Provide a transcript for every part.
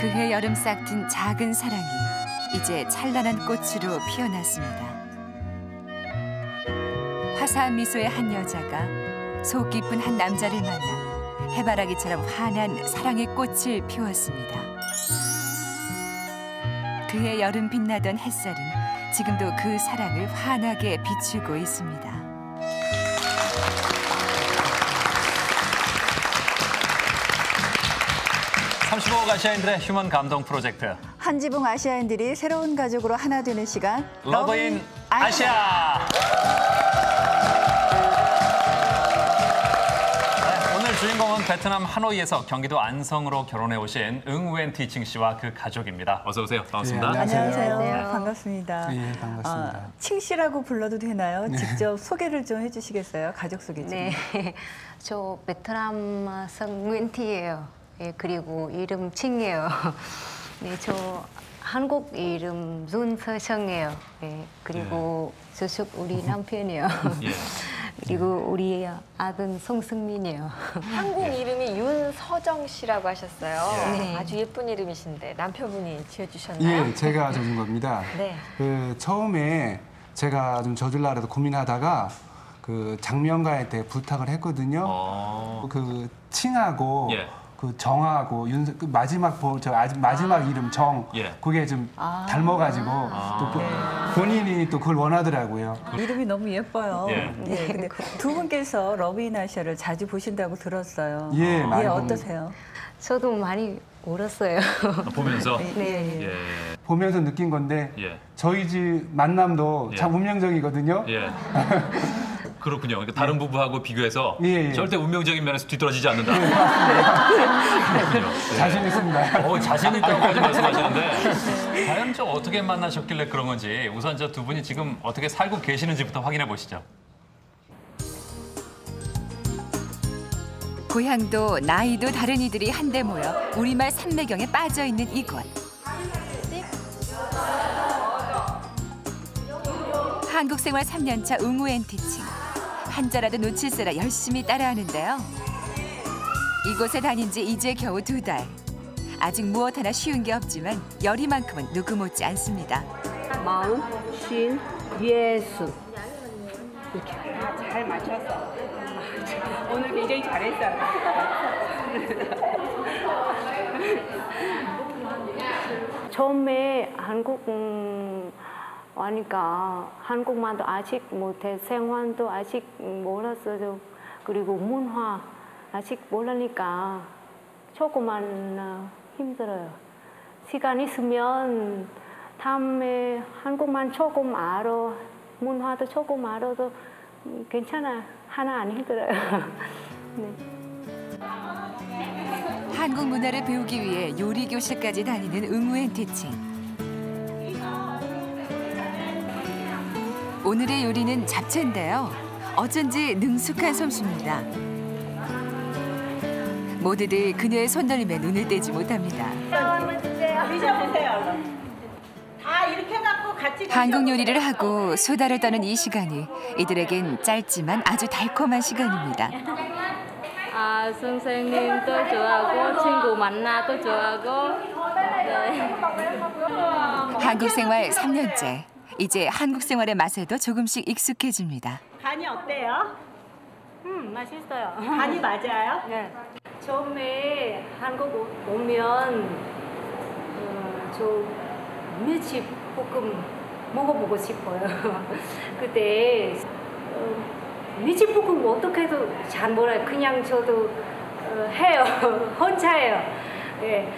그해 여름 싹튼 작은 사랑이 이제 찬란한 꽃으로 피어났습니다. 화사한 미소의 한 여자가 속 깊은 한 남자를 만나 해바라기처럼 환한 사랑의 꽃을 피웠습니다. 그해 여름 빛나던 햇살은 지금도 그 사랑을 환하게 비추고 있습니다. 삼십오억 아시아인들의 휴먼 감동 프로젝트 한 지붕 아시아인들이 새로운 가족으로 하나 되는 시간 러브인 아시아. 네, 오늘 주인공은 베트남 하노이에서 경기도 안성으로 결혼해 오신 응우엔 티칭 씨와 그 가족입니다. 어서 오세요. 반갑습니다. 네, 안녕하세요. 안녕하세요. 반갑습니다. 예, 반갑습니다. 아, 칭 씨라고 불러도 되나요? 직접 소개를 좀 해주시겠어요? 가족 소개 좀. 네, 저 베트남 성 nguyễn 티예요. 예, 그리고 이름 칭이에요. 네, 저 한국 이름 윤서성이에요. 예, 그리고 저쪽 우리 남편이에요. 예. 그리고 우리 아들 송승민이에요. 한국 이름이 윤서정 씨라고 하셨어요. 네. 아주 예쁜 이름이신데 남편분이 지어주셨나요? 예, 제가 져준 겁니다. 네. 그 처음에 제가 좀 져줄라 해서 고민하다가 그 장명가한테 부탁을 했거든요. 어. 그 칭하고 예. 그 정하고 윤, 그 마지막 보, 저 마지막 이름 정 예. 그게 좀 닮아가지고 또 그- 본인이 또 그걸 원하더라고요. 이름이 너무 예뻐요. 예. 예, 근데 두 분께서 러브인 아시아를 자주 보신다고 들었어요. 예, 많이 예. 어떠세요? 저도 많이 울었어요. 보면서 네. 예. 보면서 느낀 건데 예. 저희 집 만남도 예. 참 운명적이거든요. 예. 그렇군요. 그러니까 다른 부부하고 비교해서 예, 예. 절대 운명적인 면에서 뒤떨어지지 않는다. 그렇군요. 예. 자신 있습니다. 어, 자신 있다고까지 말씀하시는데 과연 좀 어떻게 만나셨길래 그런 건지 우선 저 두 분이 지금 어떻게 살고 계시는지부터 확인해 보시죠. 고향도 나이도 다른 이들이 한데 모여 우리말 산매경에 빠져 있는 이곳. 한국 생활 3년차 응우 엔 티칭. 한자라도 놓칠세라 열심히 따라하는데요. 이곳에 다닌 지 이제 겨우 두 달. 아직 무엇 하나 쉬운 게 없지만 열이만큼은 누구 못지 않습니다. 마음, 신, 예수. 잘 맞췄어. 오늘 굉장히 잘했어요. 처음에 한국 음, 와니까 한국말도 아직 못해, 생활도 아직 몰랐어요. 그리고 문화 아직 모르니까 조금만 어, 힘들어요. 시간 있으면 다음에 한국만 조금 알아, 문화도 조금 알아도 음, 괜찮아. 하나 안 힘들어요. 네. 한국 문화를 배우기 위해 요리 교실까지 다니는 응우엔 티칭. 오늘의 요리는 잡채인데요. 어쩐지 능숙한 솜씨입니다. 모두들 그녀의 손놀림에 눈을 떼지 못합니다. 한국 요리를 하고 수다를 떠는 이 시간이 이들에겐 짧지만 아주 달콤한 시간입니다. 아, 선생님도 좋아하고 친구 만나도 좋아하고 네. 한국 생활 3년째. 이제 한국 생활의 맛에도 조금씩 익숙해집니다. 간이 어때요? 음, 맛있어요. 간이 맞아요? 네. 처음에 한국 오- 오면 어, 저 멸치 볶음 먹어보고 싶어요. 그때 어, 멸치 볶음 어떻게 해도 잘 몰라요. 그냥 저도 어, 해요. 혼자 해요. 예,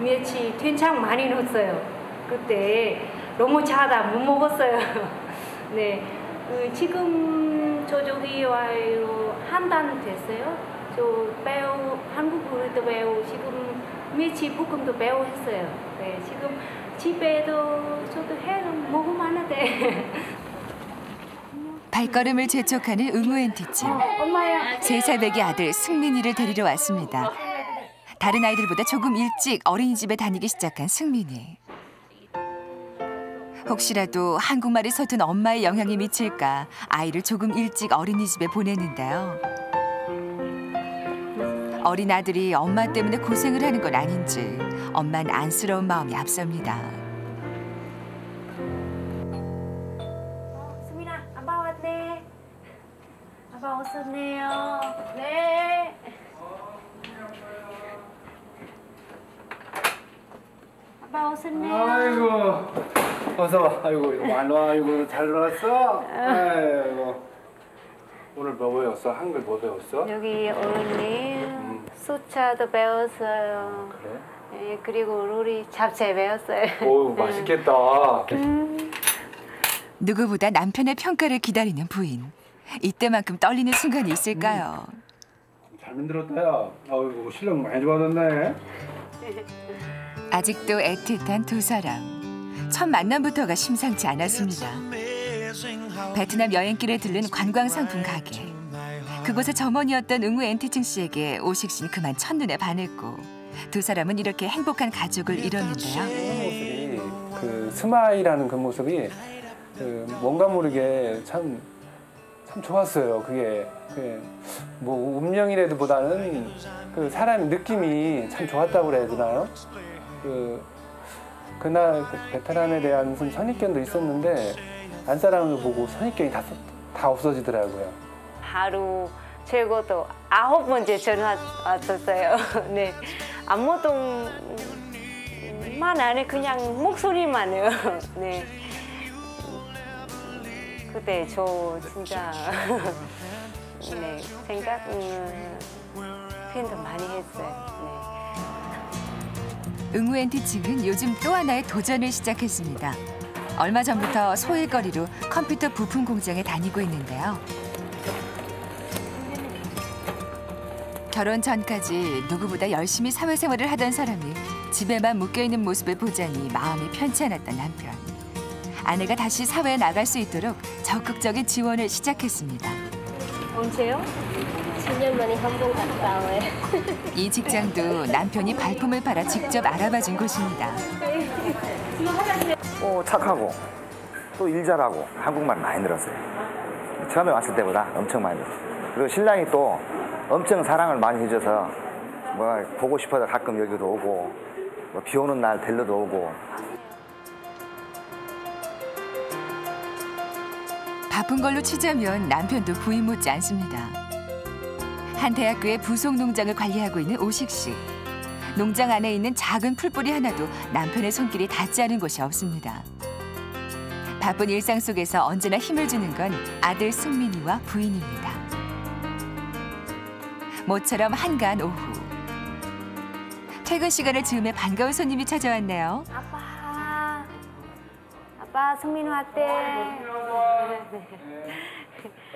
멸치 된장 많이 넣었어요. 그때 너무 차다 못 먹었어요. 네, 어, 지금 저 저기 와요 한 달 됐어요. 저 배우 한국 요리도 배우 지금 멸치 볶음도 배우 했어요. 네, 지금 집에도 저도 해 먹으면 하는데 발걸음을 재촉하는 응우엔 티칭. 엄마야. 세살 배기 아들 승민이를 데리러 왔습니다. 다른 아이들보다 조금 일찍 어린이집에 다니기 시작한 승민이. 혹시라도 한국말이 서툰 엄마의 영향이 미칠까 아이를 조금 일찍 어린이집에 보냈는데요. 어린 아들이 엄마 때문에 고생을 하는 건 아닌지 엄만 안쓰러운 마음이 앞섭니다. 수민아, 아빠 왔네. 아빠 왔었네요. 네. 아빠 왔었네요. 아이고 어서 와. 아이고 와. 아이고 잘 놀았어. 아이고 오늘 뭐 배웠어? 한글 뭐 배웠어? 여기 어른님 숫자도 배웠어요. 그래? 예, 그리고 우리 잡채 배웠어요. 오 맛있겠다. 누구보다 남편의 평가를 기다리는 부인. 이때만큼 떨리는 순간이 있을까요? 잘 만들었다 야. 아이고 실력 많이 좋아졌네. 아직도 애틋한 두 사람. 첫 만남부터가 심상치 않았습니다. 베트남 여행길에 들른 관광 상품 가게. 그곳의 점원이었던 응우 엔티칭 씨에게 오식 씨는 그만 첫눈에 반했고 두 사람은 이렇게 행복한 가족을 이뤘는데요. 그 스마일하는 그 모습이 그 뭔가 모르게 참, 참 좋았어요. 그게, 그게 뭐 운명이라도 보다는 그 사람의 느낌이 참 좋았다고 그래야 되나요? 그 그날 그 베테랑에 대한 무슨 선입견도 있었는데 안 사람을 보고 선입견이 다, 다 없어지더라고요. 하루 최고도 아홉 번째 전화 왔었어요. 네. 아무도 만 안해 그냥 목소리만요. 네. 그때 저 진짜 네 생각 음, 표현도 많이 했어요. 응우 엔티칭은 요즘 또 하나의 도전을 시작했습니다. 얼마 전부터 소일거리로 컴퓨터 부품 공장에 다니고 있는데요. 결혼 전까지 누구보다 열심히 사회생활을 하던 사람이 집에만 묶여있는 모습을 보자니 마음이 편치 않았던 남편. 아내가 다시 사회에 나갈 수 있도록 적극적인 지원을 시작했습니다. 언제요? 10년 만에 한 번 갔다 와요. 이 직장도 남편이 발품을 팔아 직접 알아봐 준 곳입니다. 어, 착하고 또 일 잘하고 한국말 많이 늘었어요. 처음에 왔을 때보다 엄청 많이 늘었어요. 그리고 신랑이 또 엄청 사랑을 많이 해줘서 뭐 보고 싶어서 가끔 여기도 오고 뭐 비 오는 날 델러도 오고 바쁜 걸로 치자면 남편도 부인 못지 않습니다. 한 대학교의 부속 농장을 관리하고 있는 오식 씨. 농장 안에 있는 작은 풀뿌리 하나도 남편의 손길이 닿지 않은 곳이 없습니다. 바쁜 일상 속에서 언제나 힘을 주는 건 아들 승민이와 부인입니다. 모처럼 한가한 오후. 퇴근 시간을 즈음에 반가운 손님이 찾아왔네요. 아빠, 아빠 승민 왔대.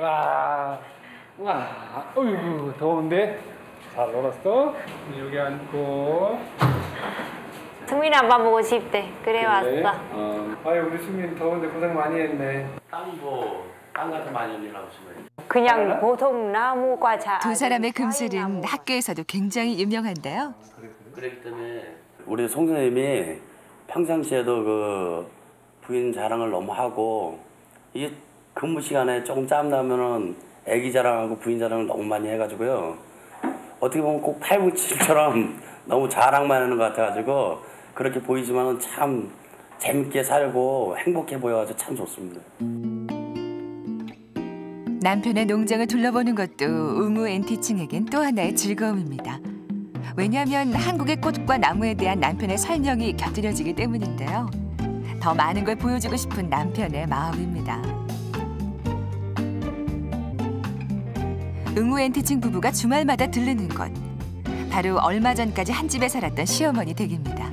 와, 와, 어이구 더운데 잘 놀았어? 여기 앉고. 승민 아빠 보고 싶대. 그래 왔어. 어. 아유 우리 수민 더운데 고생 많이 했네. 땅뭐 땅 같은 많이 일하고 있어요. 그냥 보통 나무 과 자. 두 사람의 금슬은 학교에서도 굉장히 유명한데요. 그렇기 때문에 우리 송 선생님이 평상시에도 그 부인 자랑을 너무 하고 이게 근무 시간에 조금 짬 나면은 애기 자랑하고 부인 자랑을 너무 많이 해가지고요. 어떻게 보면 꼭 팔불칠처럼 너무 자랑만 하는 것 같아가지고 그렇게 보이지만은 참 재밌게 살고 행복해 보여가지고 참 좋습니다. 남편의 농장을 둘러보는 것도 응우 엔티층에겐 또 하나의 즐거움입니다. 왜냐하면 한국의 꽃과 나무에 대한 남편의 설명이 곁들여지기 때문인데요. 더 많은 걸 보여주고 싶은 남편의 마음입니다. 응우 엔티층 부부가 주말마다 들르는 곳. 바로 얼마 전까지 한 집에 살았던 시어머니 댁입니다.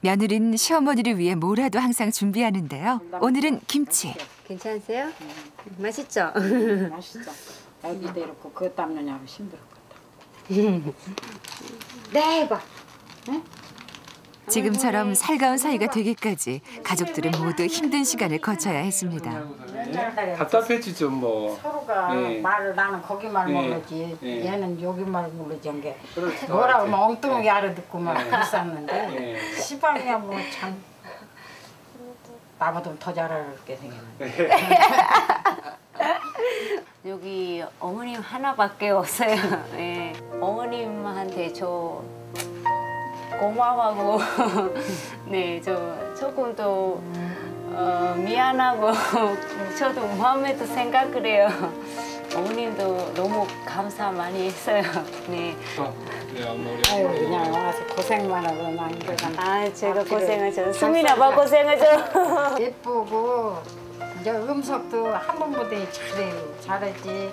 며느리는 시어머니를 위해 뭐라도 항상 준비하는데요. 오늘은 김치. 괜찮으세요? 맛있죠? 맛있어. 애기도 이렇고 그것 땀느냐 하고 힘들었겠다. 네, 봐. 지금처럼 살가운 사이가 되기까지 가족들은 모두 힘든 시간을 거쳐야 했습니다. 답답했지 좀 뭐. 서로가 네. 말을 나는 거기 말 네. 모르지 네. 얘는 여기 말 모르지 한게 그렇지. 뭐라고 하면 엉뚱하게 알아듣고 막 그랬었는데 네. 시방이야 뭐참 나보다 더 잘하게 생겼네. 여기 어머님 하나밖에 없어요. 예. 어머님한테 저 고마워하고 네, 저 조금 더 어, 미안하고 저도 마음에도 생각을 해요. 어머님도 너무 감사 많이 했어요. 네. 아유 그냥 와서 고생만 하고 난 그간 아, 제가 고생하죠. 수민 아빠 고생하죠. 예쁘고 이제 음식도 한 번보다 잘해요. 잘하지.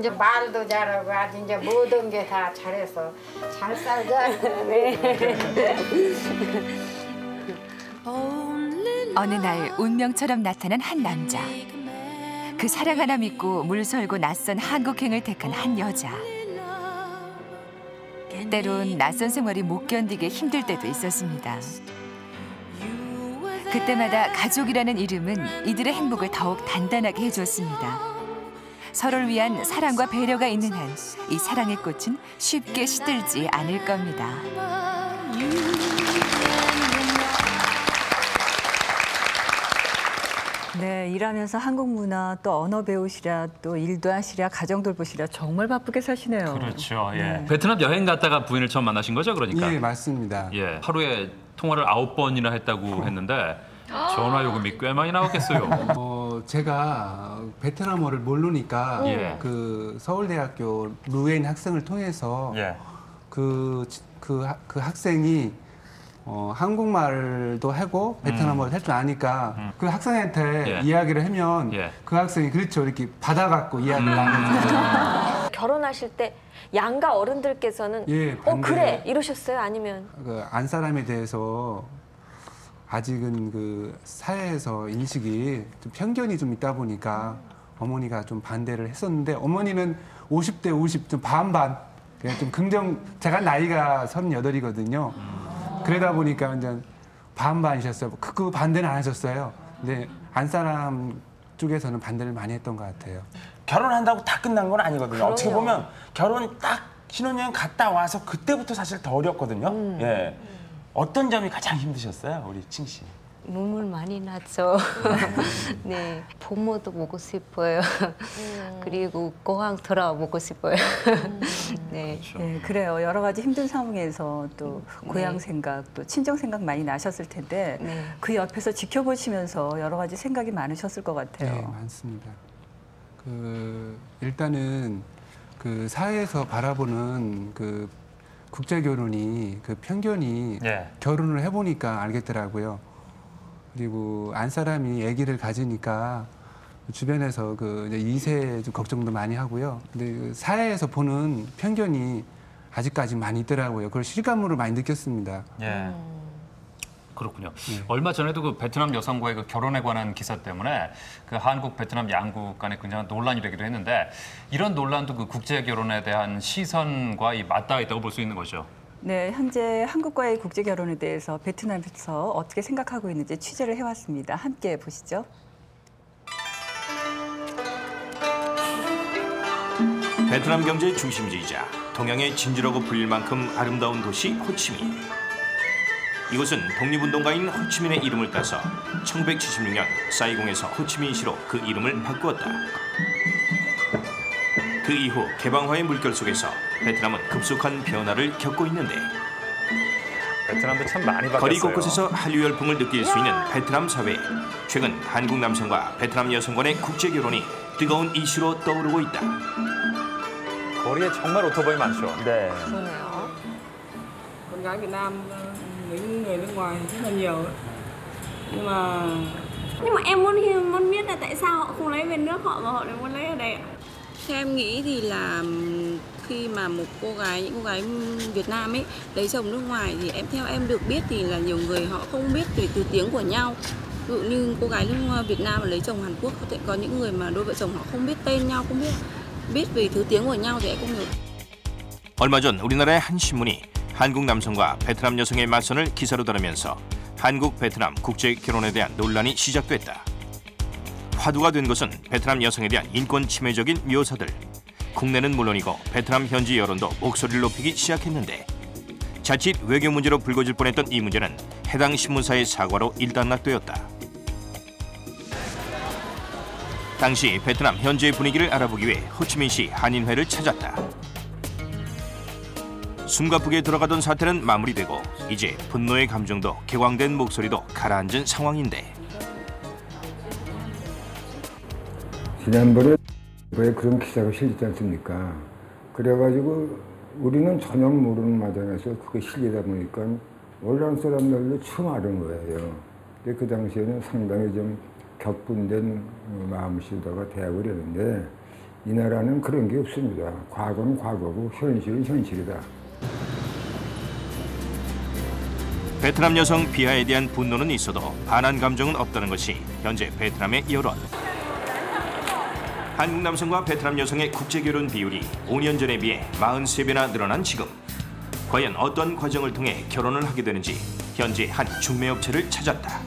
이제 말도 잘하고 아주 이제 모든 게 다 잘해서 잘 살자. 네. 어느 날 운명처럼 나타난 한 남자. 그 사랑 하나 믿고 물설고 낯선 한국행을 택한 한 여자. 때론 낯선 생활이 못 견디게 힘들 때도 있었습니다. 그때마다 가족이라는 이름은 이들의 행복을 더욱 단단하게 해주었습니다. 서로를 위한 사랑과 배려가 있는 한 이 사랑의 꽃은 쉽게 시들지 않을 겁니다. 네, 일하면서 한국 문화 또 언어 배우시랴 또 일도 하시랴 가정 돌보시랴 정말 바쁘게 사시네요. 그렇죠. 예. 네. 베트남 여행 갔다가 부인을 처음 만나신 거죠, 그러니까? 예, 맞습니다. 예. 하루에 통화를 아홉 번이나 했다고 했는데 전화 요금이 꽤 많이 나왔겠어요. 어, 제가 베트남어를 모르니까 예. 그 서울대학교 루엔 학생을 통해서 예. 그, 그, 학- 그 학생이 어, 한국말도 하고 베트남어를 할줄 아니까 그 학생한테 음. 예. 이야기를 하면 예. 그 학생이 그렇죠 이렇게 받아갖고 음. 이야기를 나눠주죠. 결혼하실 때 양가 어른들께서는 예, 어. 그래 이러셨어요? 아니면 그 안 사람에 대해서 아직은 그 사회에서 인식이 좀 편견이 좀 있다 보니까 어머니가 좀 반대를 했었는데 어머니는 50대 50 좀 반반 그냥 좀 긍정 제가 나이가 38이거든요. 그러다 보니까 이제 반반이셨어요. 그, 그 반대는 안 하셨어요. 근데 안 사람 쪽에서는 반대를 많이 했던 것 같아요. 결혼한다고 다 끝난 건 아니거든요. 어떻게 그럼요. 보면 결혼 딱 신혼여행 갔다 와서 그때부터 사실 더 어렵거든요. 음. 예. 어떤 점이 가장 힘드셨어요, 우리 칭 씨? 눈물 많이 났죠. 네, 부모도 보고 싶어요. 그리고 고향 돌아보고 싶어요. 네. 네, 그래요. 여러 가지 힘든 상황에서 또 고향 네. 생각, 또 친정 생각 많이 나셨을 텐데 네. 그 옆에서 지켜보시면서 여러 가지 생각이 많으셨을 것 같아요. 네, 많습니다. 그 일단은 그 사회에서 바라보는 그 국제 결혼이 그 편견이 예. 결혼을 해보니까 알겠더라고요. 그리고 안 사람이 아기를 가지니까 주변에서 그 이제 이세 좀 걱정도 많이 하고요. 근데 그 사회에서 보는 편견이 아직까지 많이 있더라고요. 그걸 실감으로 많이 느꼈습니다. 예. 그렇군요. 얼마 전에도 그 베트남 여성과의 그 결혼에 관한 기사 때문에 그 한국 베트남 양국 간에 굉장한 논란이 되기도 했는데 이런 논란도 그 국제 결혼에 대한 시선과 이 맞닿아 있다고 볼 수 있는 거죠. 네, 현재 한국과의 국제 결혼에 대해서 베트남에서 어떻게 생각하고 있는지 취재를 해왔습니다. 함께 보시죠. 베트남 경제의 중심지이자 동양의 진주라고 불릴 만큼 아름다운 도시 호치민. 이곳은 독립운동가인 호치민의 이름을 따서 1976년 사이공에서 호치민시로 그 이름을 바꾸었다. 그 이후 개방화의 물결 속에서 베트남은 급속한 변화를 겪고 있는데 베트남도 참 많이 바뀌었어요. 거리 곳곳에서 한류 열풍을 느낄 수 있는 베트남 사회. 최근 한국 남성과 베트남 여성 간의 국제 결혼이 뜨거운 이슈로 떠오르고 있다. 거리에 정말 오토바이 많죠. 네. 그러네요. con gái Việt Nam những người nước ngoài rất là nhiều ấy. nhưng mà Nhưng mà em muốn hi- muốn biết là tại sao họ không lấy về nước họ mà họ lại muốn lấy ở đây ạ? Theo em nghĩ thì là ừm, khi mà một cô gái, những cô gái Việt Nam ấy lấy chồng nước ngoài thì em theo em được biết thì là nhiều người họ không biết về từ tiếng của nhau. Ví dụ như cô gái nước Việt Nam mà lấy chồng Hàn Quốc có thể có những người mà đôi vợ chồng họ không biết tên nhau, không biết biết về thứ tiếng của nhau thì em không hiểu. 얼마 전 우리나라의 한 신문이 한국 남성과 베트남 여성의 맞선을 기사로 다루면서 한국 베트남 국제 결혼에 대한 논란이 시작됐다. 화두가 된 것은 베트남 여성에 대한 인권 침해적인 묘사들. 국내는 물론이고 베트남 현지 여론도 목소리를 높이기 시작했는데 자칫 외교 문제로 불거질 뻔했던 이 문제는 해당 신문사의 사과로 일단락되었다. 당시 베트남 현지의 분위기를 알아보기 위해 호치민시 한인회를 찾았다. 숨가쁘게 들어가던 사태는 마무리되고 이제 분노의 감정도 격앙된 목소리도 가라앉은 상황인데 지난번에 왜 그런 기사가 실리지 않습니까? 그래가지고 우리는 전혀 모르는 마당에서 그게 실리다 보니까 올라온 사람들도 처음 아는 거예요. 근데 그 당시에는 상당히 좀 격분된 마음씨다가 대학을 했는데 이 나라는 그런 게 없습니다. 과거는 과거고 현실은 현실이다. 베트남 여성 비하에 대한 분노는 있어도 반한 감정은 없다는 것이 현재 베트남의 여론. 한국 남성과 베트남 여성의 국제 결혼 비율이 5년 전에 비해 43배나 늘어난 지금. 과연 어떤 과정을 통해 결혼을 하게 되는지 현재 한 중매업체를 찾았다.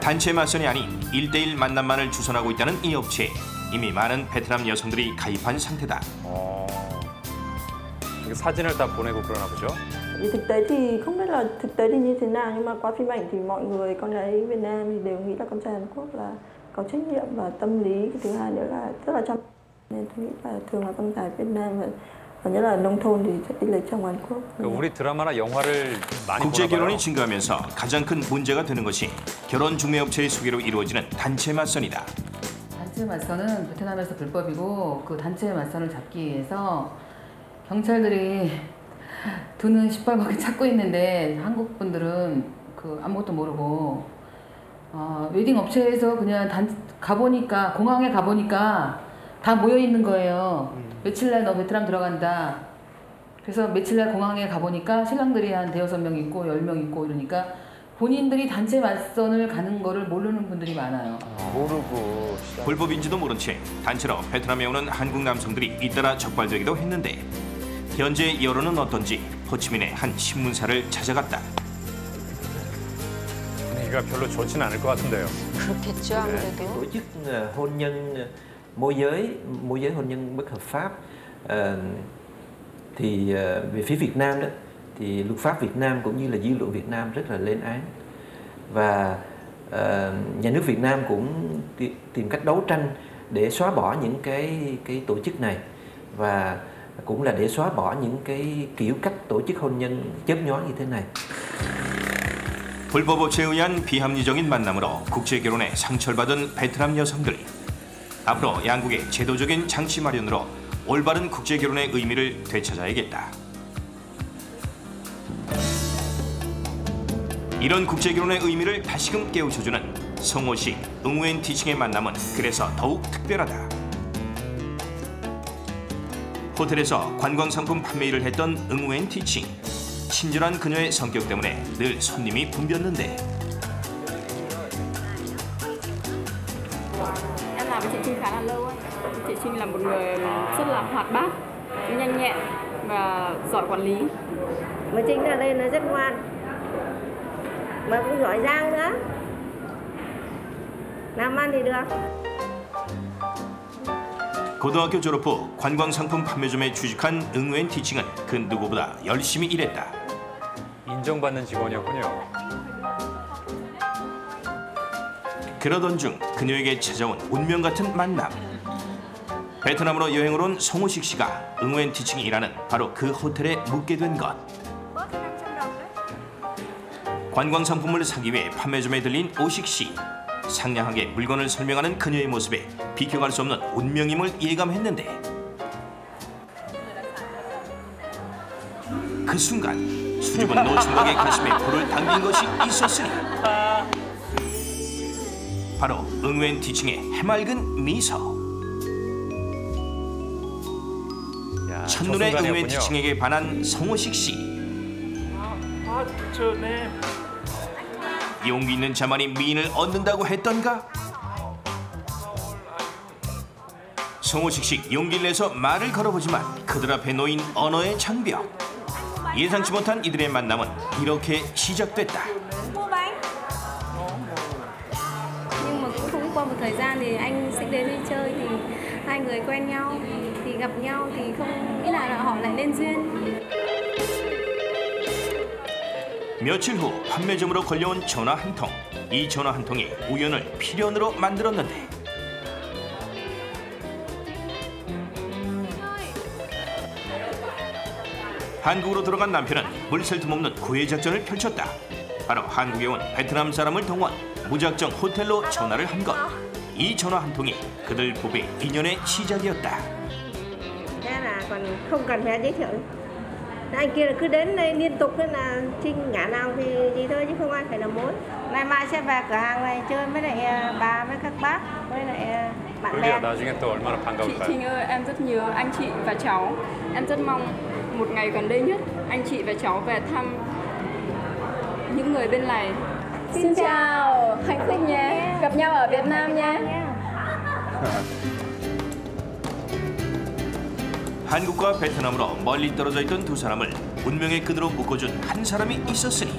단체 맞선이 아닌 1대1 만남만을 주선하고 있다는 이 업체에 이미 많은 베트남 여성들이 가입한 상태다. 이게 사진을 다 보내고 그러나 보죠. Thực tế thì không biết là thực tế thì như thế nào nhưng mà qua phim ảnh thì mọi người con gái Việt Nam thì đều nghĩ là con trai Hàn Quốc là có trách nhiệm và tâm lý cái thứ hai nữa là rất là chăm nên tôi nghĩ là thường là con gái Việt Nam và, và nhất là nông thôn thì sẽ đi lấy chồng Hàn Quốc 그 우리 드라마나 영화를 많이 국제. 결혼이 증가하면서 가장 큰 문제가 되는 것이 결혼 중매업체의 소개로 이루어지는 단체 맞선이다. 단체 맞선은 베트남에서 불법이고 그 단체 맞선을 잡기 위해서 경찰들이 돈은 시뻘겋게 찾고 있는데 한국 분들은 그 아무것도 모르고 어, 웨딩 업체에서 그냥 단 가보니까 공항에 가보니까 다 모여 있는 거예요. 며칠 날 너 베트남 들어간다. 그래서 며칠 날 공항에 가보니까 신랑들이 한 대여섯 명 있고 열 명 있고 이러니까 본인들이 단체 맞선을 가는 거를 모르는 분들이 많아요. 모르고 불법인지도 모른 채 단체로 베트남에 오는 한국 남성들이 잇따라 적발되기도 했는데 현재 여론은 어떤지 호치민의 한 신문사를 찾아갔다. 분위기가 별로 좋진 않을 것 같은데요. 그렇겠죠 아무래도. tổ chức ờ, hôn nhân môi giới môi giới hôn nhân bất hợp pháp Ờ, thì ờ, về phía Việt Nam đó thì luật pháp Việt Nam cũng như là dư luận Việt Nam rất là lên án và ờ, nhà nước Việt Nam cũng ti- tìm cách đấu tranh để xóa bỏ những cái cái tổ chức này và cũng là để xóa bỏ những cái kiểu cách tổ chức hôn nhân chớp nhoáng như thế này. 불법 업체에 의한 비합리적인 만남으로 국제 결혼에 상처를 받은 베트남 여성들. 앞으로 양국의 제도적인 장치 마련으로 올바른 국제 결혼의 의미를 되찾아야겠다. 이런 국제 결혼의 의미를 다시금 깨우쳐주는 성호식 응우엔 티칭의 만남은 그래서 더욱 특별하다. 호텔에서 관광 상품 판매 일을 했던 응우엔 티칭. 친절한 그녀의 성격 때문에 늘 손님이 붐볐는데 Em làm với chị Trinh khá là lâu ấy. Chị Trinh là một người rất là hoạt bát, nhanh nhẹn và giỏi quản lý. Mà Trinh ở đây nó rất ngoan Mà cũng giỏi giang nữa Làm ăn thì được 고등학교 졸업 후 관광 상품 판매점에 취직한 응우엔 티칭은 그 누구보다 열심히 일했다. 인정받는 직원이었군요. 그러던 중 그녀에게 찾아온 운명 같은 만남. 베트남으로 여행을 온 송우식 씨가 응우엔 티칭이 일하는 바로 그 호텔에 묵게 된 것. 관광 상품을 사기 위해 판매점에 들린 오식 씨. 상냥하게 물건을 설명하는 그녀의 모습에 비켜갈 수 없는 운명임을 예감했는데 그 순간 수줍은 노총각의 가슴에 불을 당긴 것이 있었으니 바로 응웬 티칭의 해맑은 미소 첫눈에 저 응웬. 티칭에게 반한 성호식 씨 용기 있는 자만이 미인을 얻는다고 했던가? 성호식 씨 용기를 내서 말을 걸어보지만 그들 앞에 놓인 언어의 장벽 예상치 못한 이들의 만남은 이렇게 시작됐다 며칠 후 판매점으로 걸려온 전화 한 통. 이 전화 한 통이 우연을 필연으로 만들었는데 한국으로 들어간 남편은 물샐 틈 없는 구애 작전을 펼쳤다. 바로 한국에 온 베트남 사람을 동원 무작정 호텔로 전화를 한 것. 이 전화 한 통이 그들 부부의 인연의 시작이었다. anh kia là cứ đến đây liên tục nên là trinh ngã nào thì gì thôi chứ không ai phải là mối. Nay mai sẽ về cửa hàng này chơi với lại à, bà với các bác với lại à, bạn bè. chị trinh ơi em rất nhớ anh chị và cháu. Em rất mong một ngày gần đây nhất anh chị và cháu về thăm những người bên này. Xin, xin chào. hạnh phúc nhé. Gặp nhau ở việt nam nhé. 한국과 베트남으로 멀리 떨어져 있던 두 사람을 운명의 끈으로 묶어준 한 사람이 있었으니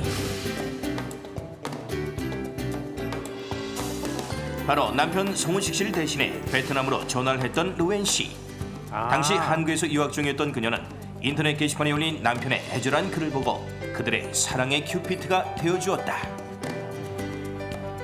바로 남편 송은식 씨를 대신해 베트남으로 전화를 했던 루엔 씨. 당시 한국에서 유학 중이었던 그녀는 인터넷 게시판에 올린 남편의 애절한 글을 보고 그들의 사랑의 큐피트가 되어주었다.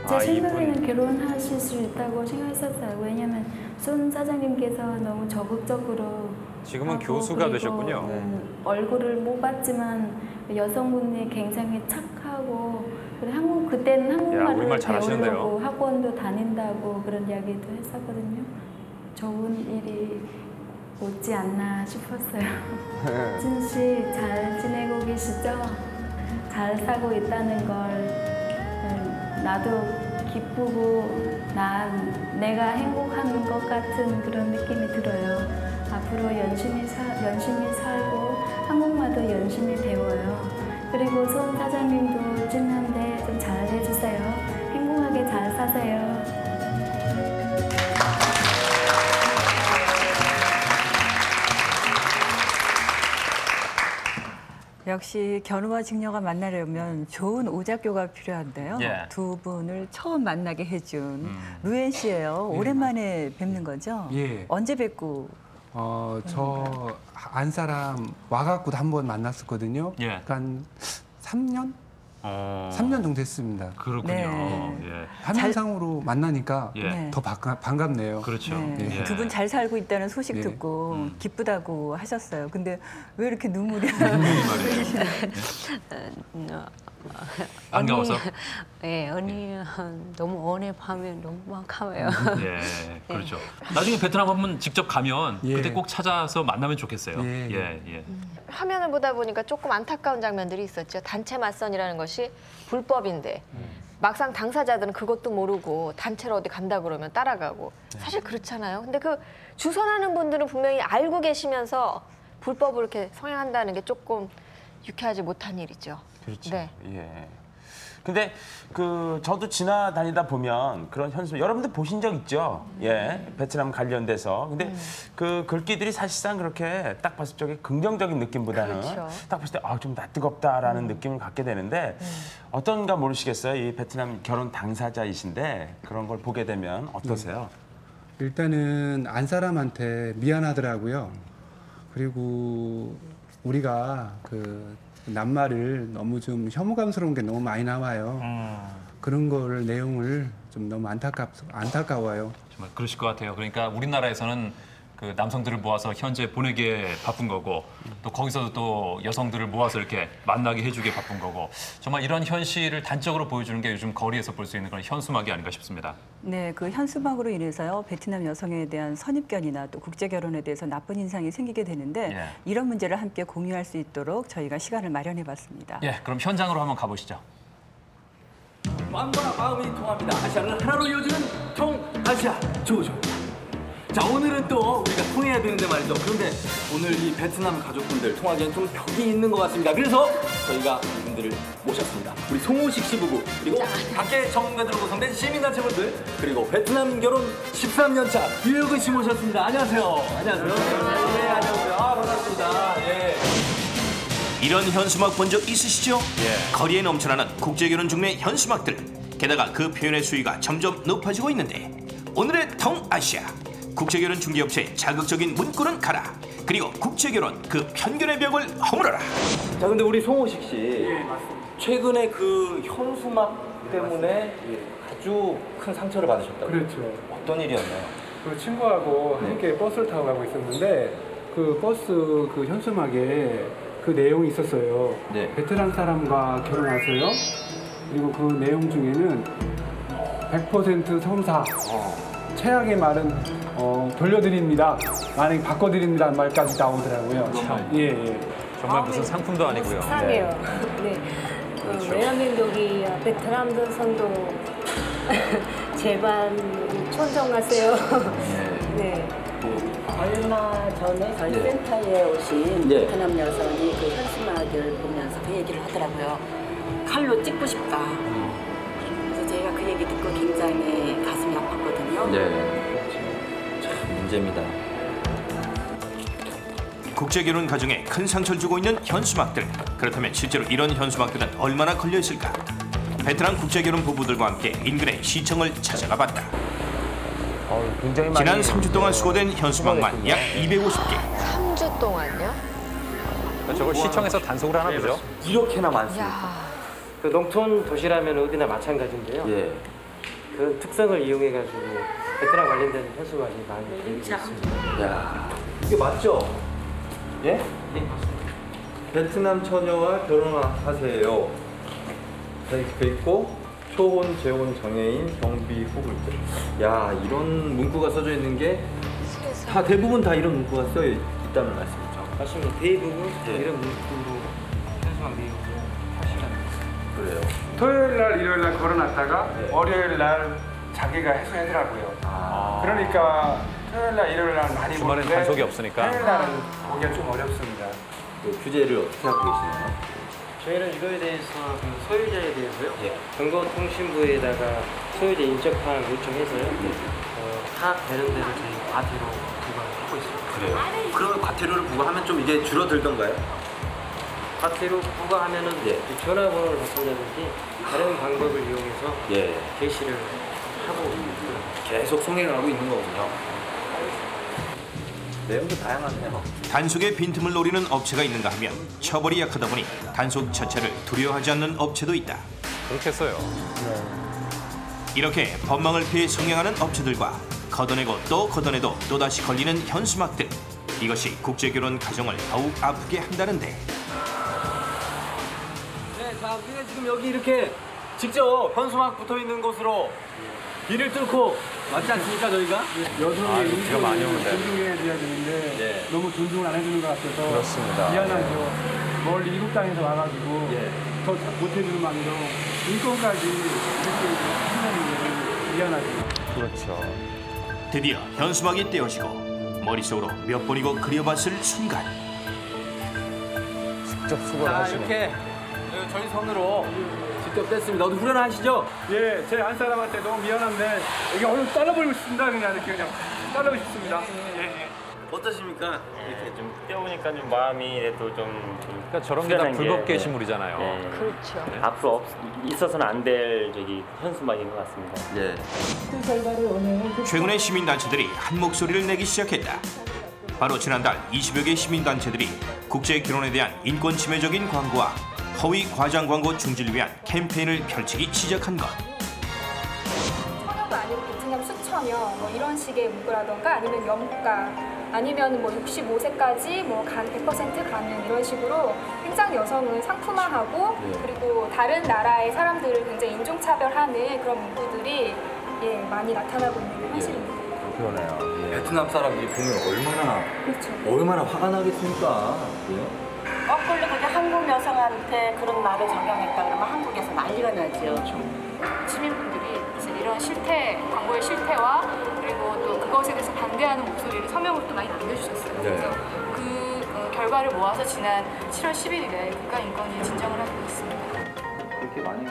제 생각에는 결혼하실 수 있다고 생각했었어요. 왜냐면 손 사장님께서 너무 적극적으로 지금은 하고 교수가 되셨군요. 음, 얼굴을 못 봤지만 여성분이 굉장히 착하고 한국 그때는 한국말을 잘하시는데요. 배우려고 학원도 다닌다고 그런 이야기도 했었거든요. 좋은 일이 오지 않나 싶었어요. 진 씨 잘 지내고 계시죠? 잘 사고 있다는 걸 음, 나도 기쁘고 난 내가 행복한 것 같은 그런 느낌이 들어요. 앞으로 열심히 사, 열심히 살고 한국말도 열심히 배워요. 그리고 손 사장님도 찐한데 좀 잘 해주세요. 행복하게 잘 사세요. 역시 견우와 직녀가 만나려면 좋은 오작교가 필요한데요. 예. 두 분을 처음 만나게 해준 음. 루엔 씨예요. 예. 오랜만에 뵙는 거죠? 예. 언제 뵙고? 어, 저 안 사람 와갖고도 한 번 만났었거든요. 예. 그러니까 한 3년? 어. 3년 정도 됐습니다. 그렇군요. 네. 예. 화면상으로 만나니까 예. 네. 더 반가, 반갑네요. 그렇죠. 네. 예. 두분 잘 살고 있다는 소식 예. 듣고 음. 기쁘다고 하셨어요. 근데 왜 이렇게 눈물이 반가워서? 예, 언니 너무 오래 밤에 너무 반가워요. 예, 그렇죠. 나중에 베트남 한번 직접 가면 예. 그때 꼭 찾아서 만나면 좋겠어요. 예. 예, 예. 화면을 보다 보니까 조금 안타까운 장면들이 있었죠. 단체 맞선이라는 것이 불법인데 막상 당사자들은 그것도 모르고 단체로 어디 간다 그러면 따라가고 사실 그렇잖아요. 근데 그 주선하는 분들은 분명히 알고 계시면서 불법을 이렇게 성행한다는 게 조금 유쾌하지 못한 일이죠. 그렇죠. 네. 예. 근데 그 저도 지나다니다 보면 그런 현수 여러분들 보신 적 있죠? 예. 베트남 관련돼서. 근데 음. 그 글귀들이 사실상 그렇게 딱 봤을 적에 긍정적인 느낌보다는 그렇죠. 딱 봤을 때아좀 낯뜨겁다라는 느낌을 갖게 되는데 어떤가 모르시겠어요. 이 베트남 결혼 당사자이신데 그런 걸 보게 되면 어떠세요? 일단은 안 사람한테 미안하더라고요. 그리고 우리가 그 낱말을 너무 좀 혐오감스러운 게 너무 많이 나와요. 그런 거를 내용을 좀 너무 안타깝 안타까워요. 정말 그러실 것 같아요. 그러니까 우리나라에서는 그 남성들을 모아서 현재 보내기에 바쁜 거고 또 거기서도 또 여성들을 모아서 이렇게 만나게 해주기에 바쁜 거고 정말 이런 현실을 단적으로 보여주는 게 요즘 거리에서 볼 수 있는 그런 현수막이 아닌가 싶습니다. 네, 그 현수막으로 인해서요 베트남 여성에 대한 선입견이나 또 국제 결혼에 대해서 나쁜 인상이 생기게 되는데 예. 이런 문제를 함께 공유할 수 있도록 저희가 시간을 마련해봤습니다. 예, 그럼 현장으로 한번 가보시죠. 마음과 마음이 통합니다. 아시아를 하나로 이어주는 통아시아 조조. 자 오늘은 또 우리가 통해야 되는데 말이죠. 그런데 오늘 이 베트남 가족분들 통하기엔 좀 벽이 있는 것 같습니다. 그래서 저희가 이분들을 모셨습니다. 우리 송호식 씨 부부 그리고 각계 정매들로 구성된 시민단체분들 그리고 베트남 결혼 13년 차 유혁은 씨 모셨습니다. 안녕하세요. 안녕하세요. 네 안녕하세요. 아 반갑습니다. 예. 이런 현수막 본 적 있으시죠? 거리에 넘쳐나는 국제결혼 중매 현수막들. 게다가 그 표현의 수위가 점점 높아지고 있는데 오늘의 통아시아 국제결혼 중개업체 자극적인 문구는 가라. 그리고 국제결혼 그 편견의 벽을 허물어라. 자 근데 우리 송호식 씨 최근에 그 현수막 때문에 아주 큰 상처를 받으셨다고. 그렇죠. 어떤 일이었나요? 그 친구하고 함께 버스를 타고 가고 있었는데 그 버스 그 현수막에 그 내용이 있었어요. 네. 베트남 사람과 결혼하세요. 그리고 그 내용 중에는 100% 성사. 최악의 말은 어, 돌려드립니다. 만약에 바꿔드립니다. 말까지 나오더라고요. 참. 예, 예. 정말 무슨 상품도 아니고요. 상해요. 네. 그렇죠. 어, 왜냐면 여기 베트남 전선도 제발 촌정하세요. 네. 얼마 전에 저희 네. 센터에 오신 네. 베트남 여성이 그 현수막을 보면서 그 얘기를 하더라고요. 칼로 찍고 싶다. 그래서 제가 그 얘기 듣고 굉장히 가슴 이 아팠거든요. 네. 참 문제입니다. 국제 결혼 가정에 큰 상처를 주고 있는 현수막들. 그렇다면 실제로 이런 현수막들은 얼마나 걸려 있을까? 베트남 국제 결혼 부부들과 함께 인근의 시청을 찾아가 봤다. 굉장히 지난 3주 동안 수거된 현수막만 약 250개. 3주 동안요? 저걸 시청에서 단속을 하나 보죠. 이렇게나 많습니다. 그 농촌 도시라면 어디나 마찬가지인데요. 예. 그 특성을 이용해 가지고 베트남 관련된 현수막이 많이 보이고 있습니다. 야, 이게 맞죠? 예? 네, 베트남 처녀와 결혼하세요. 네, 그 있고 초혼, 재혼, 장애인, 경비, 후불들. 야, 이런 문구가 써져 있는 게 다 대부분 다 이런 문구가 써 있다는 말씀이죠. 맞습니다. 대부분 예. 이런 문구로 현수막 내용을 하시는 그래요. 토요일 날, 일요일 날 걸어놨다가 월요일 날 자기가 해소하더라고요. 그러니까 토요일 날, 일요일 날 많이 보는데 단속이 없으니까. 토요일 날은 보기가 좀 어렵습니다. 그 규제를 어떻게 하고 계시나요? 저희는 이거에 대해서 그 소유자에 대해서요. 예. 정보통신부에다가 소유자 인적 파악 요청해서요. 어, 파악되는 대로 저희 과태료 부과하고 있습니다. 그래요. 그러면 과태료를 부과하면 좀 이게 줄어들던가요? 과태료 부과하면은 예. 이 전화번호를 바꾼다든지 다른 방법을 이용해서 예. 게시를 하고. 계속 성행하고 있는 거군요. 내용도 다양하네요. 단속의 빈틈을 노리는 업체가 있는가 하면 처벌이 약하다 보니 단속 자체를 두려워하지 않는 업체도 있다. 그렇겠어요. 이렇게 법망을 피해 성행하는 업체들과 걷어내고 또 걷어내도 또다시 걸리는 현수막들. 이것이 국제결혼 가정을 더욱 아프게 한다는데 네, 자, 우리가 지금 여기 이렇게 직접 현수막 붙어 있는 곳으로 길을 뚫고 왔지 않습니까, 저희가? 여성의 아, 이거 비가 많이 오는데. 존중해줘야 되는데 예. 너무 존중을 안 해주는 것 같아서 그렇습니다. 미안하죠. 멀리 이국 땅에서 와가지고 예. 더 못해주는 마음으로 인권까지 이렇게 한다는 게 미안하죠. 그렇죠. 드디어 현수막이 떼어지고 머릿속으로 몇 번이고 그려봤을 순간 직접 자, 이렇게 저희 손으로 직접 뗐습니다. 너도 후련하시죠? 예, 제안 사람한테 너무 미안한데 이게 얼른 잘라버리고 싶습니다. 그냥 이렇게 그냥 자르고 싶습니다. 예, 예. 어떠십니까? 이렇게 좀 떼어보니까 좀 마음이 또 좀. 그러니까 저런 게 다 불법 게시물이잖아요. 그렇죠. 앞으로 없, 있어서는 안 될 저기 현수막인 것 같습니다. 예. 최근에 시민단체들이 한 목소리를 내기 시작했다. 바로 지난달 20여 개 시민단체들이 국제 결혼에 대한 인권 침해적인 광고와 허위 과장 광고 중지를 위한 캠페인을 펼치기 시작한 것. 처녀도 아니고 베트남 수처녀 뭐 이런 식의 문구라던가 아니면 영가 아니면 뭐 65세까지 뭐간 100% 가능 이런 식으로 굉장히 여성을 상품화하고 네. 그리고 다른 나라의 사람들을 굉장히 인종차별하는 그런 문구들이 예, 많이 나타나고 있는 게 사실입니다. 그러네요. 베트남 사람들이 보면 얼마나 그렇죠. 얼마나 화가 나겠습니까? 예? 여성한테 그런 말을 적용했다 그러면 한국에서 난리가 나죠. 시민분들이 이제 이런 실태, 광고의 실태와 그리고 또 그것에 대해서 반대하는 목소리를 서명으로 또 많이 남겨주셨어요. 네. 그래서 그 어, 결과를 모아서 지난 7월 11일에 국가인권위에 진정을 하고 있습니다. 그렇게 많이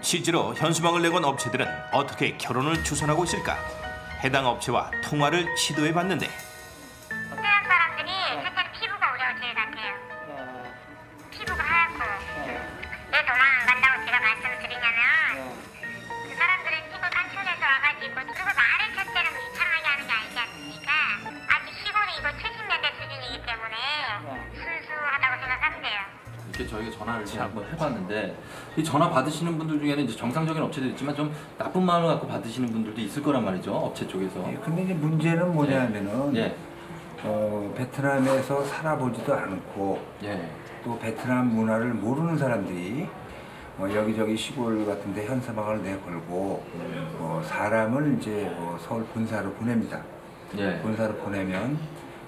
실제로 현수막을 내건 업체들은 어떻게 결혼을 주선하고 있을까? 해당 업체와 통화를 시도해 봤는데 지금 한번 해봤는데 이 전화 받으시는 분들 중에는 이제 정상적인 업체도 있지만 좀 나쁜 마음을 갖고 받으시는 분들도 있을 거란 말이죠. 업체 쪽에서. 근데 이제 문제는 뭐냐면은 예. 어, 베트남에서 살아보지도 않고 예. 또 베트남 문화를 모르는 사람들이 어, 여기저기 시골 같은데 현사막을 내걸고 어, 사람을 이제 뭐 서울 본사로 보냅니다. 예. 본사로 보내면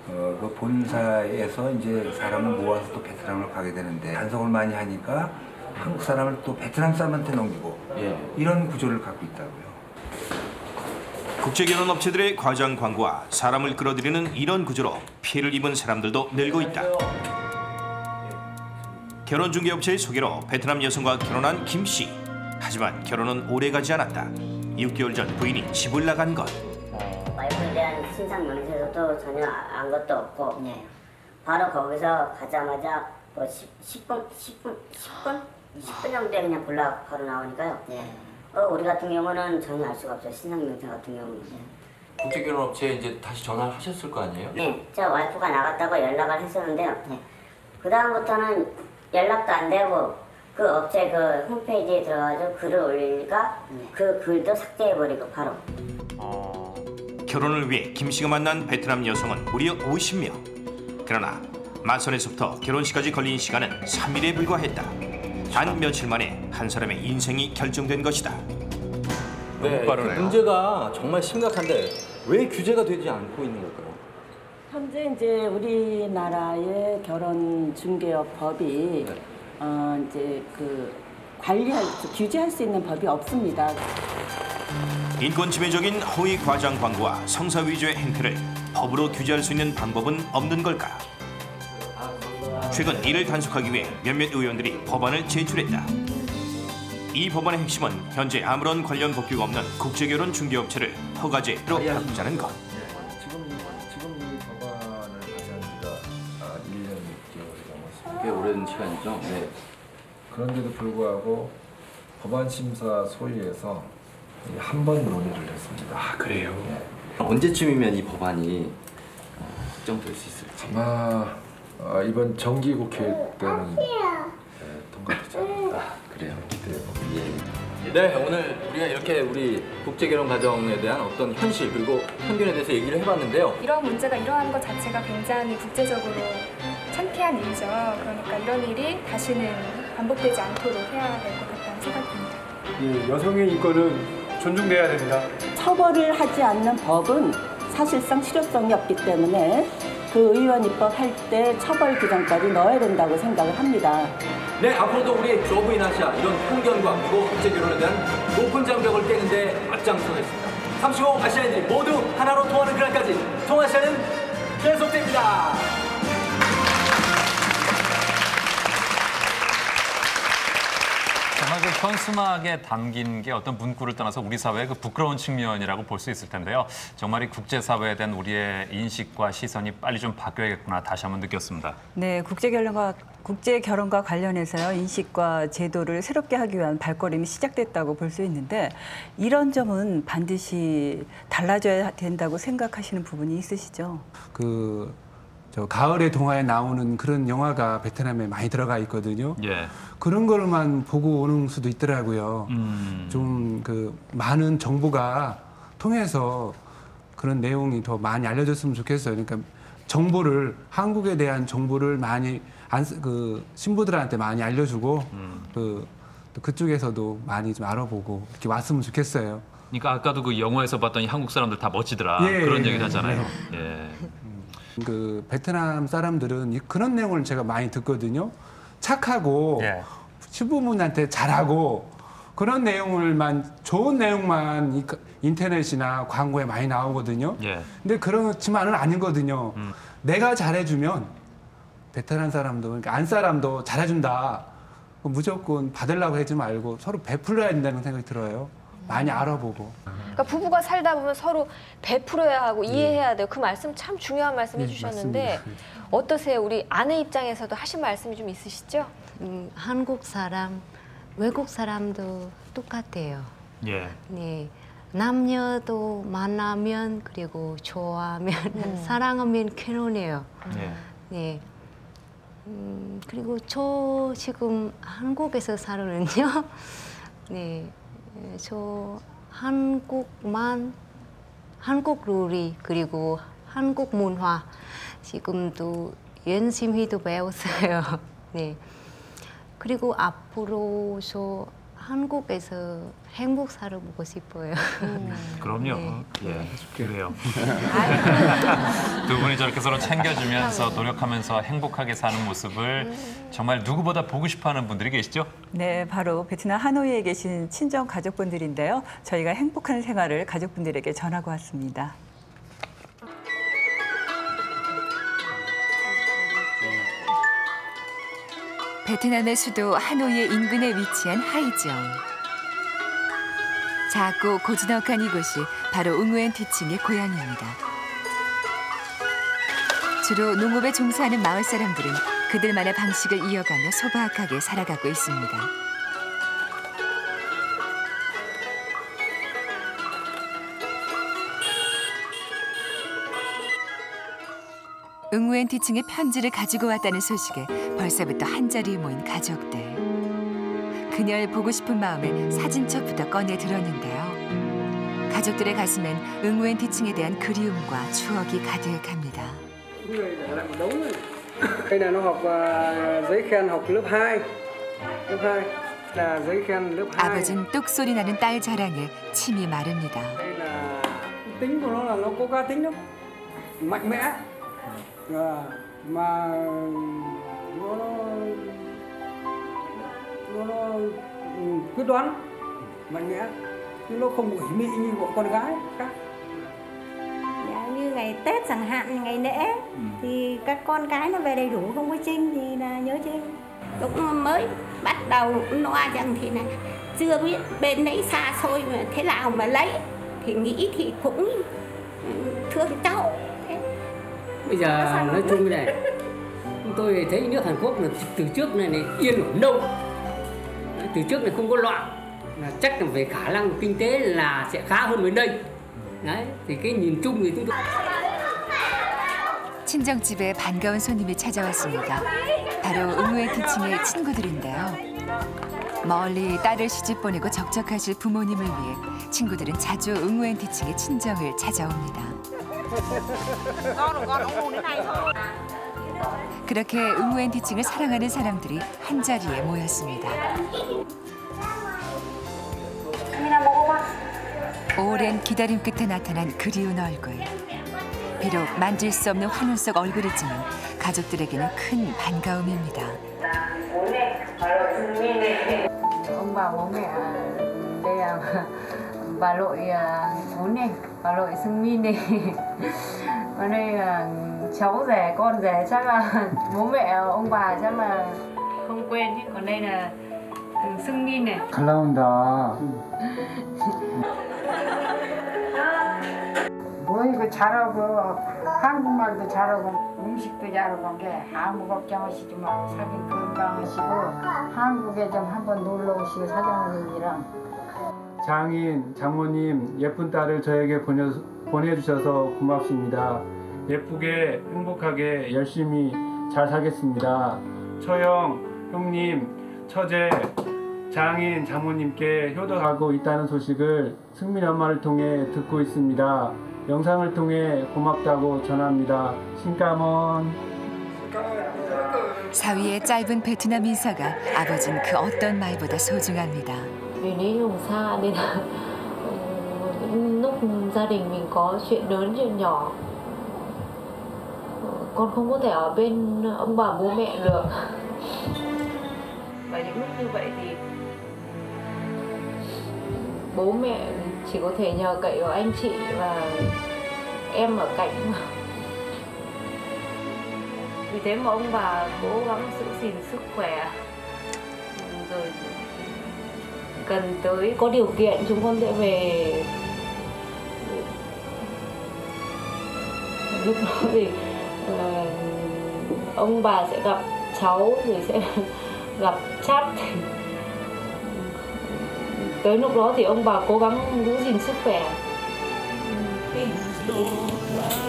어, 그 본사에서 이제 사람을 모아서 또 베트남을 가게 되는데 단속을 많이 하니까 한국 사람을 또 베트남 사람한테 넘기고 예. 이런 구조를 갖고 있다고요. 국제결혼 업체들의 과장 광고와 사람을 끌어들이는 이런 구조로 피해를 입은 사람들도 늘고 있다. 결혼 중개 업체의 소개로 베트남 여성과 결혼한 김 씨. 하지만 결혼은 오래 가지 않았다. 6개월 전 부인이 집을 나간 것. 와이프에 대한 신상 명세서도 전혀 안 것도 없고 바로 거기서 가자마자 뭐 10, 분 10분 10분 10분 정도에 그냥 불러 바로 나오니까요. 어, 우리 같은 경우는 전혀 알 수가 없어요. 신상 명세 같은 경우는. 국제결혼 업체에 이제 다시 전화를 하셨을 거 아니에요? 네, 저 와이프가 나갔다고 연락을 했었는데요. 그 다음부터는 연락도 안 되고 그 업체 그 홈페이지에 들어가서 글을 올리니까 그 글도 삭제해버리고 바로. 결혼을 위해 김 씨가 만난 베트남 여성은 무려 50명. 그러나 마선에서부터 결혼식까지 걸린 시간은 3일에 불과했다. 단 며칠 만에 한 사람의 인생이 결정된 것이다. 네, 빠르네요. 그 문제가 정말 심각한데 왜 규제가 되지 않고 있는 걸까요? 현재 이제 우리나라의 결혼 중개업 법이 어 이제 그 관리할 규제할 수 있는 법이 없습니다. 인권 침해적인 허위 과장 광고와 성사 위주의 행태를 법으로 규제할 수 있는 방법은 없는 걸까? 최근 이를 단속하기 위해 몇몇 의원들이 법안을 제출했다. 이 법안의 핵심은 현재 아무런 관련 법규가 없는 국제결혼 중개업체를 허가제로 바꾸자는 것. 지가 아, 1년 6개월이 넘었습니다. 꽤 오랜 시간이죠. 네. 그런데도 불구하고 법안 심사 소위에서 한 번 논의를 했습니다. 아 그래요? 언제쯤이면 이 법안이 어, 확정될 수 있을지. 아마 아, 이번 정기 국회 때는 네, 통과되지 않을까. 그래요. 기대해 예. 네, 오늘 우리가 이렇게 우리 국제결혼 가정에 대한 어떤 현실 그리고 편견에 대해서 얘기를 해봤는데요. 이런 문제가 일어나는 것 자체가 굉장히 국제적으로 창피한 일이죠. 그러니까 이런 일이 다시는 반복되지 않도록 해야 될 것 같다는 생각이 듭니다. 예, 여성의 인권은 존중돼야 됩니다. 처벌을 하지 않는 법은 사실상 실효성이 없기 때문에 그 의원 입법 할 때 처벌 규정까지 넣어야 된다고 생각을 합니다. 네, 앞으로도 우리 조부인 아시아 이런 편견과 그리고 국제결혼에 대한 높은 장벽을 깨는데 앞장서겠습니다. 잠시 후 아시아인들이 모두 하나로 통하는 그날까지 통아시아는 계속됩니다. 현수막에 담긴 게 어떤 문구를 떠나서 우리 사회의 그 부끄러운 측면이라고 볼 수 있을 텐데요. 정말 이 국제사회에 대한 우리의 인식과 시선이 빨리 좀 바뀌어야겠구나 다시 한번 느꼈습니다. 네, 국제 결혼과 국제 결혼과 관련해서요 인식과 제도를 새롭게 하기 위한 발걸음이 시작됐다고 볼 수 있는데 이런 점은 반드시 달라져야 된다고 생각하시는 부분이 있으시죠? 그, 저 가을의 동화에 나오는 그런 영화가 베트남에 많이 들어가 있거든요. 예. 그런 거만 보고 오는 수도 있더라고요. 음. 좀그 많은 정보가 통해서 그런 내용이 더 많이 알려졌으면 좋겠어요. 그러니까 정보를 한국에 대한 정보를 많이 안, 쓰- 그 신부들한테 많이 알려주고 그또 그쪽에서도 많이 좀 알아보고 이렇게 왔으면 좋겠어요. 그러니까 아까도 그 영화에서 봤더니 한국 사람들 다 멋지더라 예, 그런 예, 얘기를 하잖아요. 예. 예. 그 베트남 사람들은 이- 그런 내용을 제가 많이 듣거든요. 착하고 시부모님한테 잘하고 그런 내용을만 좋은 내용만 이- 인터넷이나 광고에 많이 나오거든요. 예. 근데 그렇지만은 아니거든요. 내가 잘해주면 베트남 사람도 그러니까 안 사람도 잘해준다. 무조건 받으려고 하지 말고 서로 베풀어야 된다는 생각이 들어요. 많이 알아보고. 그러니까 부부가 살다 보면 서로 베풀어야 하고 이해해야 돼요. 그 말씀 참 중요한 말씀 네, 해주셨는데. 어떠세요? 우리 아내 입장에서도 하신 말씀이 좀 있으시죠? 음, 한국 사람, 외국 사람도 똑같아요. 예. 네. 남녀도 만나면 그리고 좋아하면 음. 사랑하면 결혼해요. 예. 네. 음, 그리고 저 지금 한국에서 살는요. 네, 에, 저 한국만 한국 요리 그리고 한국 문화 지금도 열심히도 배웠어요. 네. 그리고 앞으로 저 한국에서 행복 살아보고 싶어요. 그럼요. 네. 예, 그래요. 두 분이 저렇게 서로 챙겨주면서 노력하면서 행복하게 사는 모습을 정말 누구보다 보고 싶어하는 분들이 계시죠? 네, 바로 베트남 하노이에 계신 친정 가족분들인데요. 저희가 행복한 생활을 가족분들에게 전하고 왔습니다. 베트남의 수도 하노이의 인근에 위치한 하이정. 작고 고즈넉한 이곳이 바로 웅우엔 티칭의 고향입니다. 주로 농업에 종사하는 마을 사람들은 그들만의 방식을 이어가며 소박하게 살아가고 있습니다. 응우엔 티칭의 편지를 가지고 왔다는 소식에 벌써부터 한자리에 모인 가족들. 그녀를 보고 싶은 마음에 사진첩부터 꺼내 들었는데요. 가족들의 가슴엔 응우엔 티칭에 대한 그리움과 추억이 가득합니다. người để lại một đống này đây là nó học à, giấy khen học lớp 2 lớp 2 là giấy khen lớp 2 아버진 똑소리 나는 딸 자랑에 침이 마릅니다. đây là tính của nó là nó có cá tính lắm mạnh mẽ à, mà nó nó nó, ừ, quyết đoán mạnh mẽ chứ nó không ủy mị như bọn con gái khác Dạ, như ngày Tết chẳng hạn, ngày lễ thì các con cái nó về đầy đủ không có trinh thì là nhớ trinh. Lúc mới bắt đầu nó rằng thì là chưa biết bên đấy xa xôi mà thế nào mà lấy thì nghĩ thì cũng ừ, thương cháu. Bây giờ nói chung này tôi thấy nước Hàn Quốc là từ trước này, này yên ổn đâu từ trước này không có loạn là chắc là về khả năng kinh tế là sẽ khá hơn bên đây đấy thì cái nhìn chung thì chúng tôi 친정집에 반가운 손님이 찾아왔습니다. 바로 응우의 티칭의 친구들인데요. 멀리 딸을 시집 보내고 적적하실 부모님을 위해 친구들은 자주 응우엔 티칭의 친정을 찾아옵니다. 그렇게 응우엔 티칭을 사랑하는 사람들이 한 자리에 모였습니다. 오랜 기다림 끝에 나타난 그리운 얼굴. 비록 만질 수 없는 속 얼굴이지만 가족들에게는 큰 반가움입니다. mẹ đây là bà nội vốn này bà nội xưng min này còn đây là cháu rể con rể chắc là bố mẹ ông bà chắc là không quên chứ còn đây là xưng min này 잘 나온다. 뭐 이거 잘하고 한국말도 잘하고 음식도 잘하고 게 아무 걱정하시지 마 사진 건강하시고 한국에 좀 한번 놀러 오시고 사장님이랑 장인, 장모님 예쁜 딸을 저에게 보내, 보내주셔서 고맙습니다. 예쁘게 행복하게 열심히 잘 살겠습니다. 처형, 형님, 처제, 장인, 장모님께 효도하고 있다는 소식을 승민 엄마를 통해 듣고 있습니다. 영상을 통해 고맙다고 전합니다. 신까먼. 사위의 짧은 베트남 인사가 아버진 그 어떤 말보다 소중합니다. Vì lý dùng xa, nên là ừ, lúc gia đình mình có chuyện lớn, chuyện nhỏ ờ, con không có thể ở bên ông bà bố mẹ được. Và những lúc như vậy thì, bố mẹ chỉ có thể nhờ cậy vào anh chị và em ở cạnh vì thế mà ông bà cố gắng giữ gìn sức khỏe. Rồi cần tới có điều kiện chúng con sẽ về. Lúc đó thì uh, ông bà sẽ gặp cháu rồi sẽ gặp chát tới lúc đó thì ông bà cố gắng giữ gìn sức khỏe.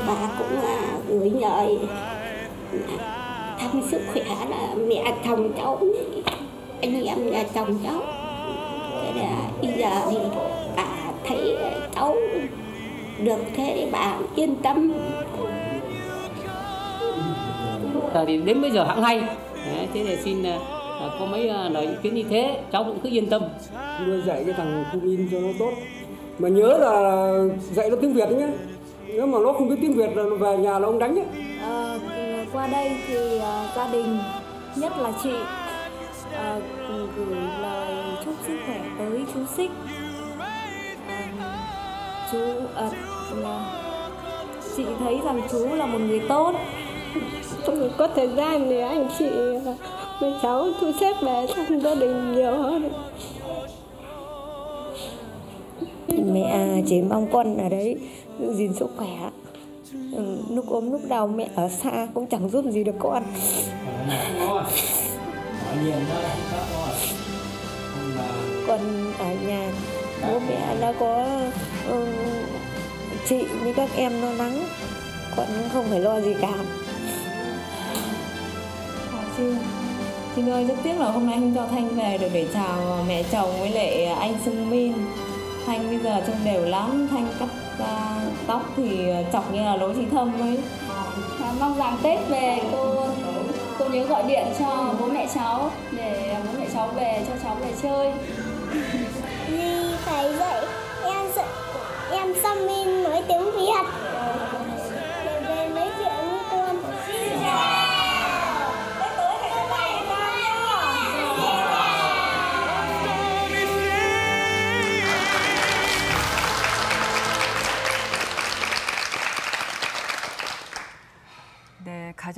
Bà cũng là gửi lời à, thăm sức khỏe là mẹ chồng cháu anh em nhà chồng cháu bây giờ thì bà thấy cháu được thế thì bà yên tâm. Ờ, thì đến bây giờ hãng hay. Đấy, thế thì xin ờ, có mấy ờ, lời ý kiến như thế cháu cũng cứ yên tâm. Nuôi dạy cái thằng Thu Min cho nó tốt. Mà nhớ là dạy nó tiếng Việt nhé nếu mà nó không biết tiếng Việt là về nhà là ông đánh nhé Ờ, qua đây thì ờ, gia đình nhất là chị ờ, gửi lời chúc sức khỏe tới chú Xích Ờ, chú ờ, là chị thấy rằng chú là một người tốt. Có thời gian thì anh chị với cháu thu xếp về thăm gia đình nhiều hơn. Mẹ chỉ mong con ở đấy giữ gìn sức khỏe. Ừ, lúc ốm lúc đau mẹ ở xa cũng chẳng giúp gì được con con ở nhà bố mẹ đã có ừ, chị với các em lo lắng con không phải lo gì cả. Trinh Trinh ơi rất tiếc là hôm nay không cho Thanh về được để chào mẹ chồng với lại anh Sưng Min. Thanh bây giờ trông đều lắm Thanh cắt à, tóc thì chọc như là lối chị thâm ấy. À, mong rằng Tết về cô cô nhớ gọi điện cho bố mẹ cháu để bố mẹ cháu về, cho cháu về chơi. vì phải dạy em em xong min nói tiếng Việt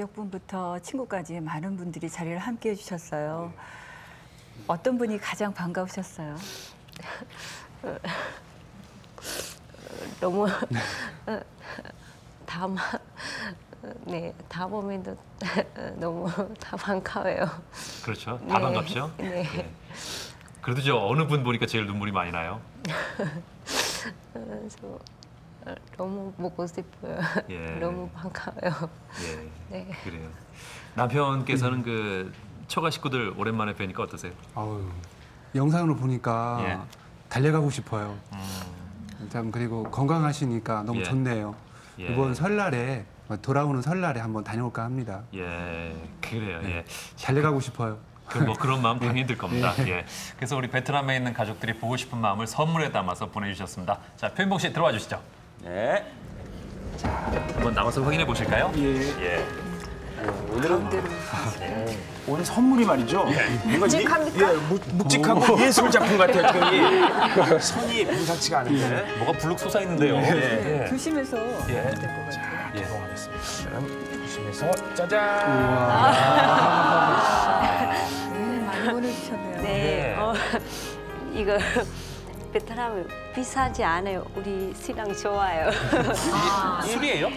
가족분부터 친구까지 많은 분들이 자리를 함께 해주셨어요. 어떤 분이 가장 반가우셨어요? 너무 다, 마- 네, 다 보면도 너무 다 반가워요. 그렇죠. 네. 다 반갑죠. 네. 예. 그래도 저 어느 분 보니까 제일 눈물이 많이 나요. 어, 저 어, 너무 보고 싶어요. 예. 너무 반가워요. 예. 네. 그래요. 남편께서는 그 처가 식구들 오랜만에 뵈니까 어떠세요? 아우, 영상으로 보니까 예. 달려가고 싶어요. 참 그리고 건강하시니까 너무 예. 좋네요. 예. 이번 설날에 돌아오는 설날에 한번 다녀올까 합니다. 예, 그래요. 예. 달려가고 싶어요. 그 뭐 그런 마음 당연히 들 겁니다. 예. 예. 그래서 우리 베트남에 있는 가족들이 보고 싶은 마음을 선물에 담아서 보내주셨습니다. 자, 표인봉 씨 들어와 주시죠. 네. 자, 한번 나와서 확인해 보실까요? 예. 오늘은 오늘 선물이 말이죠. 뭔가 묵직합니까? 예, 예, 묵- 묵직하고 예술 작품 같아요. 지금 이 선이 평상치가 않은데. 뭐가 불룩 솟아 있는데요. 예. 조심해서 예. 될것 같아요. 자, 개봉하겠습니다. 그럼 조심해서 짜잔. 네, 많이 보내주셨네요. 네. 어, 이거 베트남 비싸지 않아요. 우리 신랑 좋아요. 술이에요?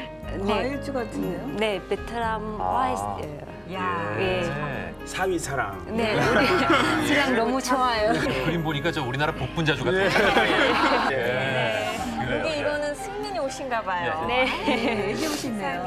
과일주 같은데요? 네, 베트남 와이스예요. 야. 예. 사위 사랑. 네, 우리 신랑 너무 좋아요. 그림 보니까 저 우리나라 복분자주 같아요. 예. 그래요. 여기 이거는 승민이 옷인가 봐요. 네. 네, 애기 옷이네요.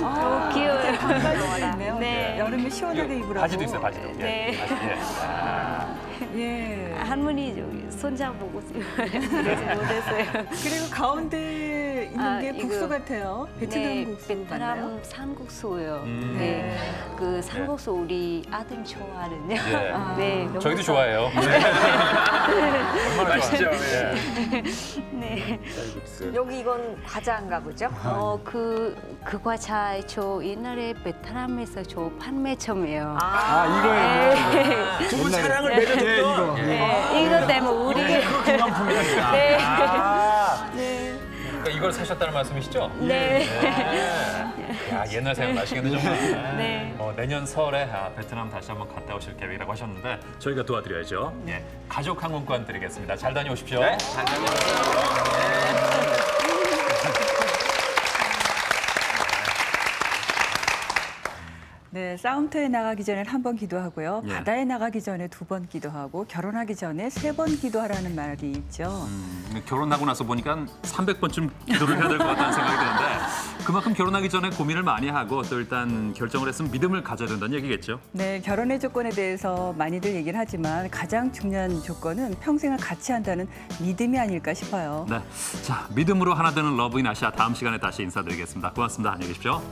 너무 귀여워요. 반바지도 있네요. 네. 여름에 시원하게 입으라고. 바지도 있어요, 바지도. 예. 네. 바지, 예. 아, 예. 할머니 저기 손자 보고 그래서 못했어요. 그리고 가운데 있는 아, 게 이거- 국수 같아요. 베트남 네, 국수 베트남 맞나요? 산국수요. 음. 네, 그 산국수 우리 아들 좋아하는요. 예. 네, 너무 저희도 좋아- 좋아해요. 얼마나 맛있죠? 좋아요. 예. 네. 여기 이건 과자인가 보죠? 어, 그, 그 과자 저 옛날에 베트남에서 저 판매점이에요. 아, 이거예요. 두분 네. 사랑을 네. 맺었던 네, 이거. 네, 이거 때문에 우리. 네, 그. 네. 아. 네. 이걸 사셨다는 말씀이시죠? 네. 네. 야, 옛날 생각 나시겠네 정말. 네. 어, 내년 설에 아, 베트남 다시 한번 갔다 오실 계획이라고 하셨는데 저희가 도와드려야죠. 예, 가족 항공권 드리겠습니다. 잘 다녀오십시오. 네, 잘 네, 사운터에 나가기 전에 한 번 기도하고요. 예. 바다에 나가기 전에 두 번 기도하고 결혼하기 전에 세 번 기도하라는 말이 있죠. 음, 결혼하고 나서 보니까 300번쯤 기도를 해야 될 것 같다는 생각이 드는데 그만큼 결혼하기 전에 고민을 많이 하고 또 일단 결정을 했으면 믿음을 가져야 된다는 얘기겠죠. 네, 결혼의 조건에 대해서 많이들 얘기를 하지만 가장 중요한 조건은 평생을 같이 한다는 믿음이 아닐까 싶어요. 네, 자 믿음으로 하나 되는 러브인 아시아 다음 시간에 다시 인사드리겠습니다. 고맙습니다. 안녕히 계십시오.